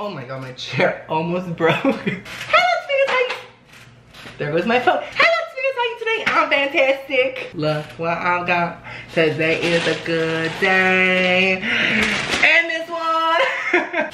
Oh my god, my chair almost broke. Hello, you? There goes my phone. Hello, you today? I'm fantastic. Look what I've got. Today is a good day. And this one.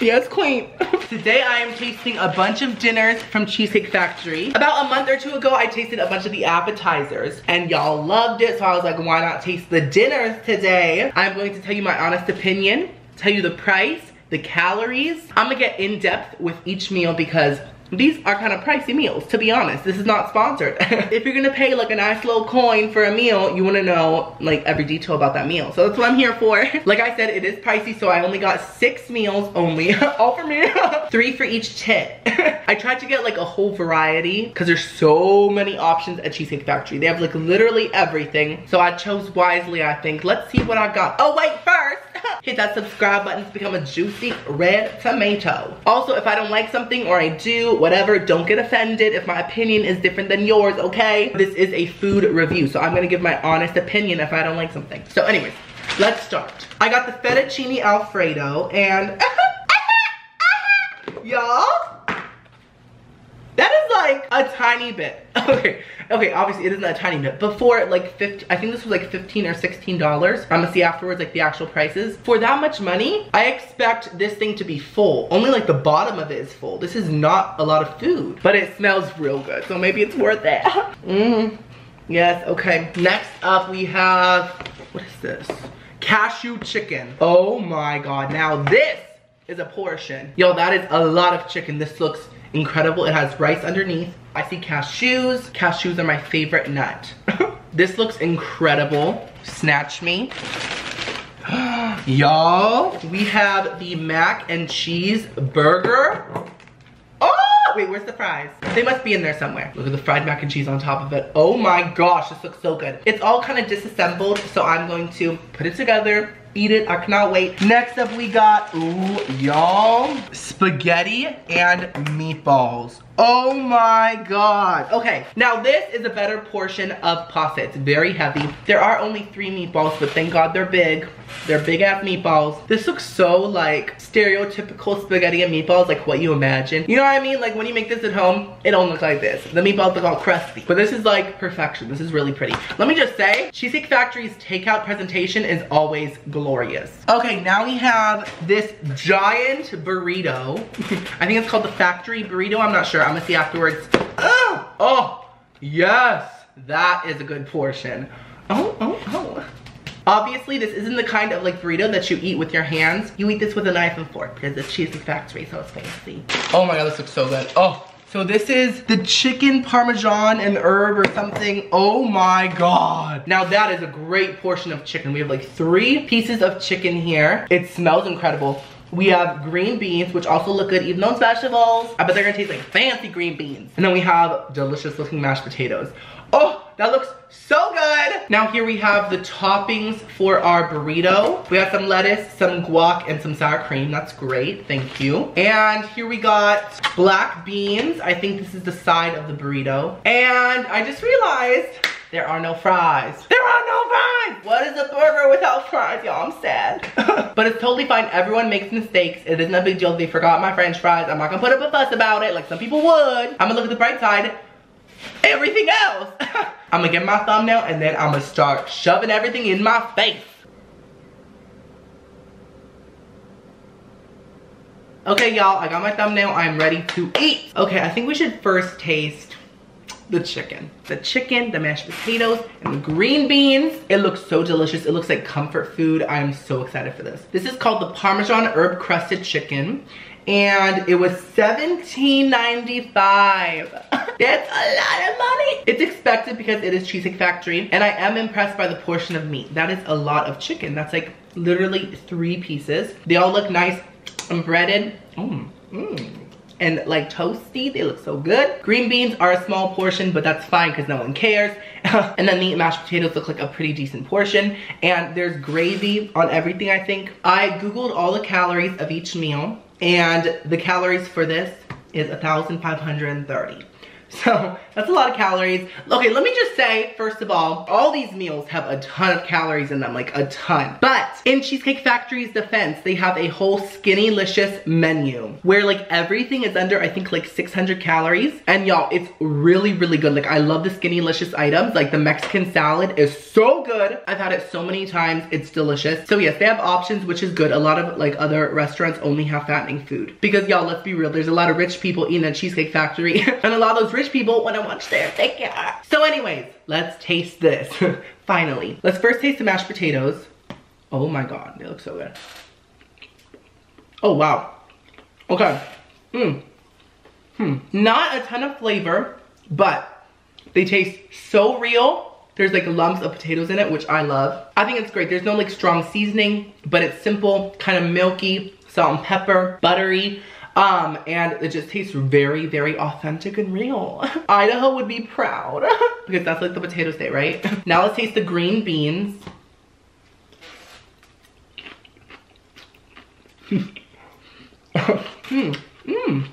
yes, queen. Today I am tasting a bunch of dinners from Cheesecake Factory. About a month or two ago, I tasted a bunch of the appetizers and y'all loved it. So I was like, why not taste the dinners today? I'm going to tell you my honest opinion, tell you the price, the calories. I'm gonna get in depth with each meal because these are kind of pricey meals, to be honest. This is not sponsored. if you're gonna pay like a nice little coin for a meal, you wanna know like every detail about that meal. So that's what I'm here for. like I said, it is pricey, so I only got six meals only, all for me. Three for each tit. I tried to get like a whole variety because there's so many options at Cheesecake Factory. They have like literally everything. So I chose wisely, I think. Let's see what I got. Oh wait, first, hit that subscribe button to become a juicy red tomato. Also, if I don't like something or I do, whatever, don't get offended if my opinion is different than yours, okay? This is a food review, so I'm gonna give my honest opinion if I don't like something. So anyways, let's start. I got the fettuccine alfredo and uh-huh, uh-huh, uh-huh. y'all, that is like a tiny bit. Okay, okay, obviously it isn't a tiny bit. Before like 50, I think this was like 15 or $16. I'm gonna see afterwards like the actual prices. For that much money, I expect this thing to be full. Only like the bottom of it is full. This is not a lot of food, but it smells real good. So maybe it's worth it. Mmm, yes, okay. Next up we have, what is this? Cashew chicken. Oh my God, now this is a portion. Yo, that is a lot of chicken. This looks incredible. It has rice underneath. I see cashews. Cashews are my favorite nut. this looks incredible. Snatch me. Y'all, we have the mac and cheese burger. Oh, wait, where's the fries? They must be in there somewhere. Look at the fried mac and cheese on top of it. Oh my gosh, this looks so good. It's all kind of disassembled, so I'm going to put it together, eat it. I cannot wait. Next up, we got, ooh, y'all, spaghetti and meatballs. Oh my God. Okay, now this is a better portion of pasta. It's very heavy. There are only three meatballs, but thank God they're big. They're big ass meatballs. This looks so like stereotypical spaghetti and meatballs, like what you imagine. You know what I mean? Like when you make this at home, it don't look like this. The meatballs look all crusty. But this is like perfection. This is really pretty. Let me just say, Cheesecake Factory's takeout presentation is always glorious. Okay, now we have this giant burrito. I think it's called the factory burrito. I'm not sure. I'm gonna see afterwards. Oh, oh, yes. That is a good portion. Oh, oh, oh. Obviously, this isn't the kind of like burrito that you eat with your hands. You eat this with a knife and fork because it's Cheesecake Factory, so it's fancy. Oh my God, this looks so good. Oh, so this is the chicken parmesan and herb or something. Oh my God. Now that is a great portion of chicken. We have like three pieces of chicken here. It smells incredible. We have green beans, which also look good, even though it's vegetables. I bet they're gonna taste like fancy green beans. And then we have delicious looking mashed potatoes. Oh, that looks so good. Now here we have the toppings for our burrito. We have some lettuce, some guac, and some sour cream. That's great, thank you. And here we got black beans. I think this is the side of the burrito. And I just realized there are no fries. There are no fries! What is a burger without fries, y'all? I'm sad. but it's totally fine. Everyone makes mistakes. It isn't a big deal. They forgot my french fries. I'm not gonna put up a fuss about it like some people would. I'm gonna look at the bright side. Everything else. I'm gonna get my thumbnail and then I'm gonna start shoving everything in my face. Okay, y'all, I got my thumbnail. I'm ready to eat. Okay, I think we should first taste the chicken. The chicken, the mashed potatoes, and the green beans. It looks so delicious. It looks like comfort food. I am so excited for this. This is called the Parmesan Herb Crusted Chicken. And it was $17.95. That's a lot of money. It's expected because it is Cheesecake Factory. And I am impressed by the portion of meat. That is a lot of chicken. That's like literally three pieces. They all look nice and breaded. Mmm. Mmm and like toasty. They look so good. Green beans are a small portion, but that's fine because no one cares. and then the mashed potatoes look like a pretty decent portion. And there's gravy on everything, I think. I Googled all the calories of each meal and the calories for this is 1,530. So that's a lot of calories. Okay, let me just say, first of all, all these meals have a ton of calories in them, like a ton. But in Cheesecake Factory's defense, they have a whole Skinnylicious menu where like everything is under, I think like 600 calories. And y'all, it's really, really good. Like I love the Skinnylicious items. Like the Mexican salad is so good. I've had it so many times. It's delicious. So yes, they have options, which is good. A lot of like other restaurants only have fattening food. Because y'all, let's be real, there's a lot of rich people eating at Cheesecake Factory. and a lot of those rich people want to watch their figure. So anyways, let's taste this. Finally. Let's first taste the mashed potatoes. Oh my god, they look so good. Oh wow. Okay. Hmm. Hmm. Not a ton of flavor, but they taste so real. There's like lumps of potatoes in it, which I love. I think it's great. There's no like strong seasoning, but it's simple, kind of milky, salt and pepper, buttery. Um, and it just tastes very, very authentic and real. Idaho would be proud because that's like the potato state, right? now let's taste the green beans. Mmm, mmm,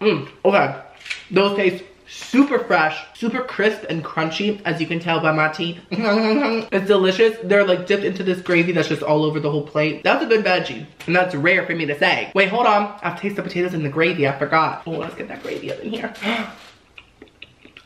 mmm, okay. Those taste super fresh, super crisp and crunchy, as you can tell by my teeth. it's delicious. They're like dipped into this gravy that's just all over the whole plate. That's a good veggie, and that's rare for me to say. Wait, hold on. I've tasted the potatoes in the gravy, I forgot. Oh, let's get that gravy up in here.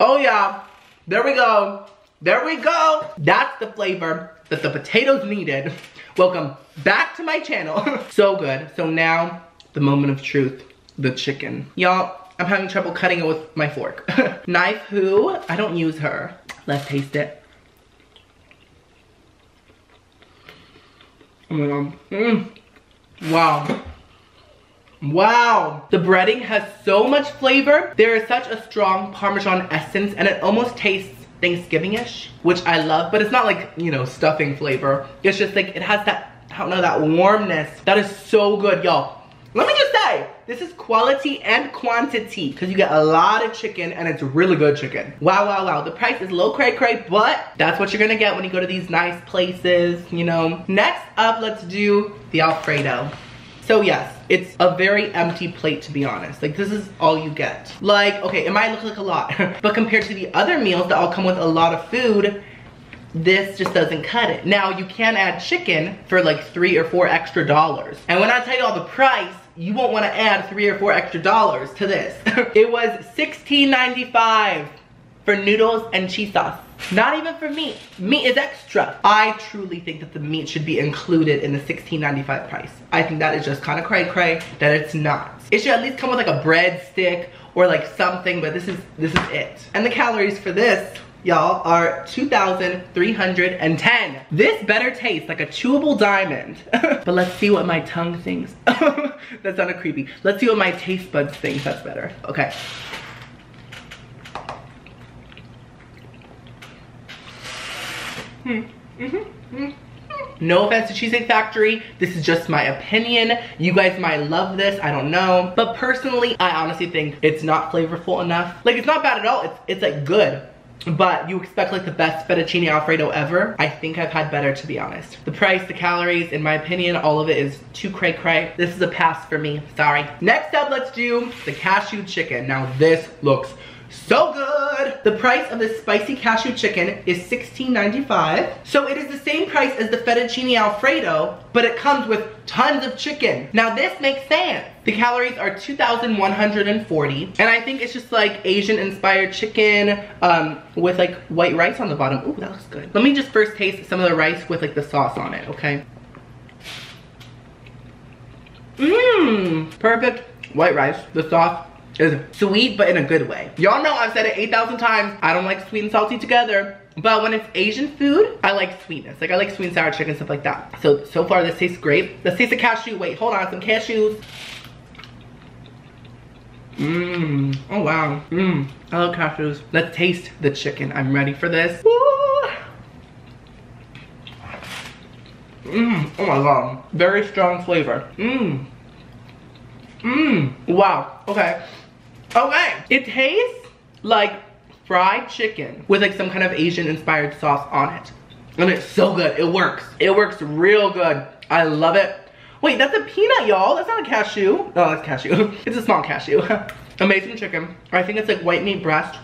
oh yeah, there we go. There we go. That's the flavor that the potatoes needed. Welcome back to my channel. so good. So now, the moment of truth, the chicken. Y'all, I'm having trouble cutting it with my fork. Knife who? I don't use her. Let's taste it. Oh my god. Mm. Wow. Wow. The breading has so much flavor. There is such a strong Parmesan essence and it almost tastes Thanksgiving-ish, which I love, but it's not like, you know, stuffing flavor. It's just like, it has that, I don't know, that warmness. That is so good, y'all. Let me just this is quality and quantity because you get a lot of chicken and it's really good chicken. Wow, wow, wow. The price is low cray cray, but that's what you're gonna get when you go to these nice places, you know. Next up, let's do the Alfredo. So yes, it's a very empty plate to be honest. Like this is all you get. Like, okay, it might look like a lot, but compared to the other meals that all come with a lot of food, this just doesn't cut it. Now you can add chicken for like three or four extra dollars. And when I tell you all the price, you won't want to add three or four extra dollars to this. it was $16.95 for noodles and cheese sauce. Not even for meat. Meat is extra. I truly think that the meat should be included in the $16.95 price. I think that is just kind of cray cray that it's not. It should at least come with like a bread stick or like something, but this is this is it. And the calories for this y'all, are 2,310. This better taste like a chewable diamond. but let's see what my tongue thinks. that sounded creepy. Let's see what my taste buds think that's better. Okay. Hmm. Mm -hmm. Mm -hmm. No offense to Cheesecake Factory, this is just my opinion. You guys might love this, I don't know. But personally, I honestly think it's not flavorful enough. Like it's not bad at all, it's, it's like good but you expect like the best fettuccine alfredo ever i think i've had better to be honest the price the calories in my opinion all of it is too cray cray this is a pass for me sorry next up let's do the cashew chicken now this looks so good. The price of this spicy cashew chicken is $16.95. So it is the same price as the fettuccine alfredo, but it comes with tons of chicken. Now this makes sense. The calories are 2,140. And I think it's just like Asian inspired chicken um, with like white rice on the bottom. Ooh, that looks good. Let me just first taste some of the rice with like the sauce on it, okay? Mmm, perfect white rice. The sauce is sweet, but in a good way. Y'all know I've said it 8,000 times. I don't like sweet and salty together. But when it's Asian food, I like sweetness. Like I like sweet and sour chicken, stuff like that. So, so far this tastes great. Let's taste the cashew. Wait, hold on, some cashews. Mmm, oh wow. Mmm, I love cashews. Let's taste the chicken. I'm ready for this. Mmm, oh my god. Very strong flavor. Mmm. Mmm, wow, okay. Okay, it tastes like fried chicken with like some kind of Asian inspired sauce on it. And it's so good, it works. It works real good. I love it. Wait, that's a peanut, y'all. That's not a cashew. No, that's cashew. it's a small cashew. Amazing chicken. I think it's like white meat breast.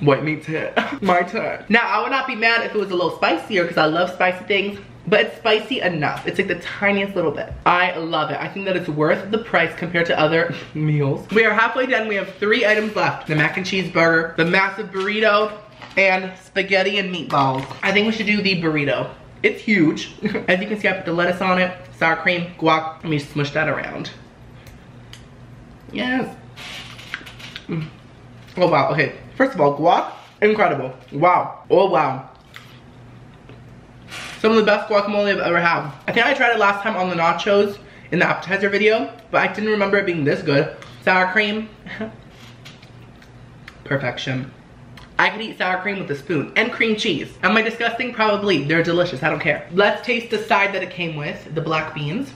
White meat hit. My turn. Now, I would not be mad if it was a little spicier because I love spicy things, but it's spicy enough. It's like the tiniest little bit. I love it. I think that it's worth the price compared to other meals. We are halfway done. We have three items left. The mac and cheese burger, the massive burrito, and spaghetti and meatballs. I think we should do the burrito. It's huge. As you can see, I put the lettuce on it, sour cream, guac. Let me smush that around. Yes. Mm. Oh wow, okay. First of all, guac, incredible. Wow, oh wow. Some of the best guacamole I've ever had. I think I tried it last time on the nachos in the appetizer video, but I didn't remember it being this good. Sour cream, perfection. I could eat sour cream with a spoon and cream cheese. Am I disgusting? Probably. They're delicious. I don't care. Let's taste the side that it came with, the black beans.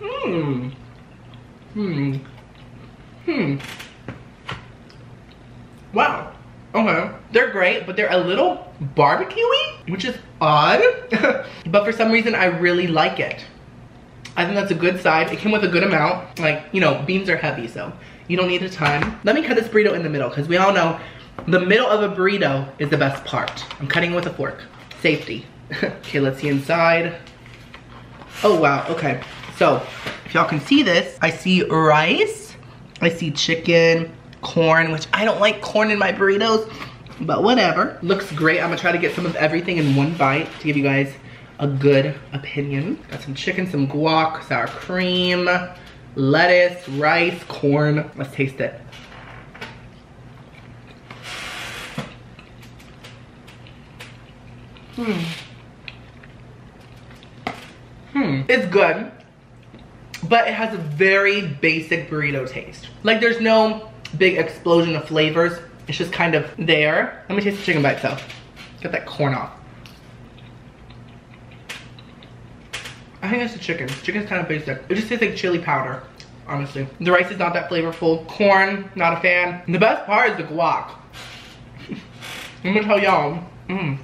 Mmm. Hmm. Hmm. Wow. Okay. They're great, but they're a little barbecuey, which is odd. but for some reason, I really like it. I think that's a good side. It came with a good amount. Like, you know, beans are heavy, so you don't need a ton. Let me cut this burrito in the middle, because we all know the middle of a burrito is the best part. I'm cutting it with a fork. Safety. okay, let's see inside. Oh, wow, okay. So, if y'all can see this, I see rice, I see chicken, corn, which I don't like corn in my burritos, but whatever. Looks great. I'm gonna try to get some of everything in one bite to give you guys a good opinion. Got some chicken, some guac, sour cream, lettuce, rice, corn. Let's taste it. Hmm. Hmm. It's good but it has a very basic burrito taste. Like there's no big explosion of flavors. It's just kind of there. Let me taste the chicken by itself. Get that corn off. I think that's the chicken. Chicken's kind of basic. It just tastes like chili powder, honestly. The rice is not that flavorful. Corn, not a fan. The best part is the guac. I'm gonna tell y'all. Mm.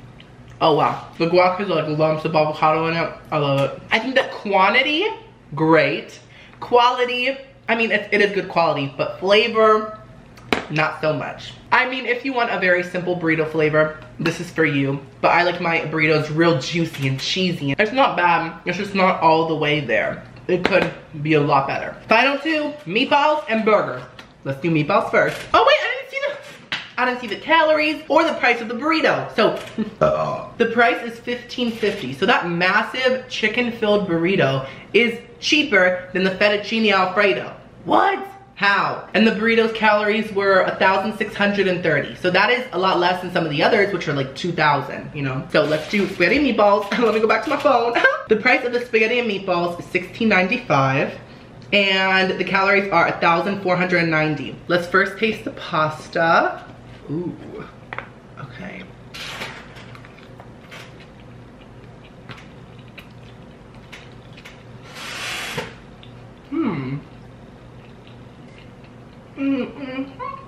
Oh wow. The guac has like lumps of avocado in it. I love it. I think the quantity great. Quality, I mean, it is good quality, but flavor, not so much. I mean, if you want a very simple burrito flavor, this is for you. But I like my burritos real juicy and cheesy. It's not bad, it's just not all the way there. It could be a lot better. Final two, meatballs and burger. Let's do meatballs first. Oh wait, I didn't see the I didn't see the calories or the price of the burrito. So the price is $15.50. So that massive chicken filled burrito is cheaper than the fettuccine alfredo. What? How? And the burrito's calories were 1,630. So that is a lot less than some of the others, which are like 2,000, you know? So let's do spaghetti and meatballs. Let me go back to my phone. the price of the spaghetti and meatballs is $16.95 and the calories are 1,490. Let's first taste the pasta. Ooh, okay. Hmm. Mm -mm.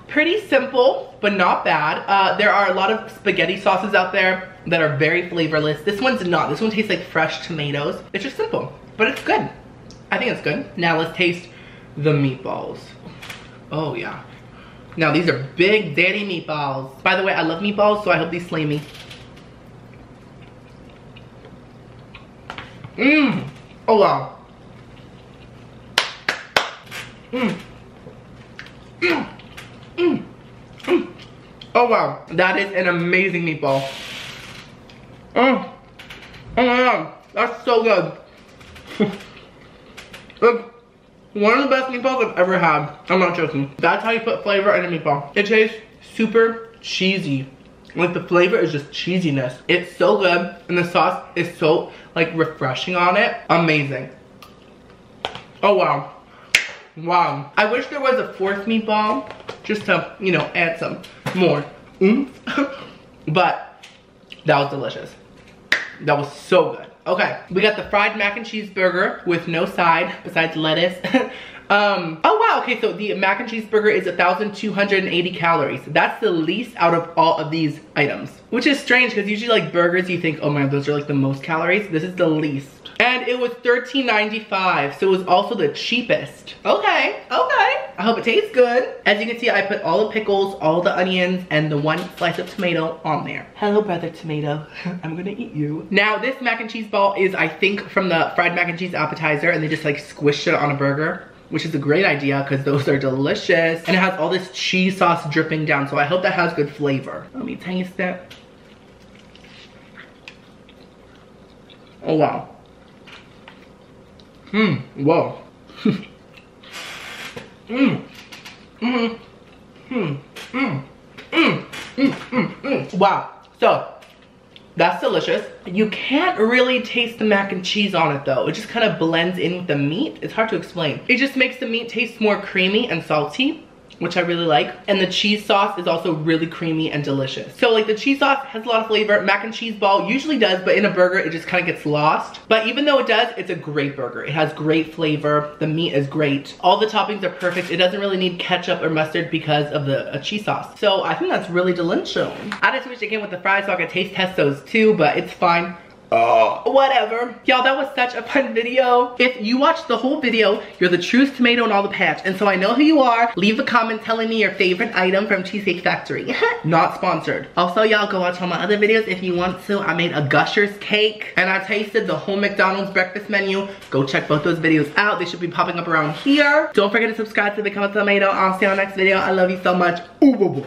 Pretty simple, but not bad. Uh, there are a lot of spaghetti sauces out there that are very flavorless. This one's not. This one tastes like fresh tomatoes. It's just simple, but it's good. I think it's good. Now let's taste the meatballs. Oh yeah. Now these are big daddy meatballs. By the way, I love meatballs, so I hope these slay me. Mmm. Oh wow. Mmm. Oh wow. That is an amazing meatball. Oh. Oh my god. That's so good. Look. One of the best meatballs I've ever had. I'm not joking. That's how you put flavor in a meatball. It tastes super cheesy. Like the flavor is just cheesiness. It's so good and the sauce is so like refreshing on it. Amazing. Oh wow. Wow. I wish there was a fourth meatball just to, you know, add some more oomph. Mm. but that was delicious. That was so good. Okay, we got the fried mac and cheese burger with no side besides lettuce, Um, oh wow, okay, so the mac and cheese burger is 1,280 calories. That's the least out of all of these items. Which is strange because usually like burgers you think, oh my god, those are like the most calories. This is the least. And it was $13.95, so it was also the cheapest. Okay, okay. I hope it tastes good. As you can see, I put all the pickles, all the onions, and the one slice of tomato on there. Hello, brother tomato. I'm gonna eat you. Now, this mac and cheese ball is, I think, from the fried mac and cheese appetizer, and they just like squished it on a burger which is a great idea because those are delicious. And it has all this cheese sauce dripping down. So I hope that has good flavor. Let me taste it. Oh, wow. Mmm, whoa. Mmm. mmm. Mmm. Mmm. Mmm. Mmm. Mmm. Wow. So, that's delicious. You can't really taste the mac and cheese on it though. It just kind of blends in with the meat. It's hard to explain. It just makes the meat taste more creamy and salty which I really like. And the cheese sauce is also really creamy and delicious. So like the cheese sauce has a lot of flavor. Mac and cheese ball usually does, but in a burger, it just kind of gets lost. But even though it does, it's a great burger. It has great flavor. The meat is great. All the toppings are perfect. It doesn't really need ketchup or mustard because of the uh, cheese sauce. So I think that's really delicious. I just wish it came with the fries so I could taste test those too, but it's fine. Uh, whatever. Y'all, that was such a fun video. If you watched the whole video, you're the truest tomato in all the patch. And so I know who you are. Leave a comment telling me your favorite item from Cheesecake Factory. Not sponsored. Also, y'all go watch all my other videos if you want to. I made a Gushers cake and I tasted the whole McDonald's breakfast menu. Go check both those videos out. They should be popping up around here. Don't forget to subscribe to Become a Tomato. I'll see you on next video. I love you so much. Ooh.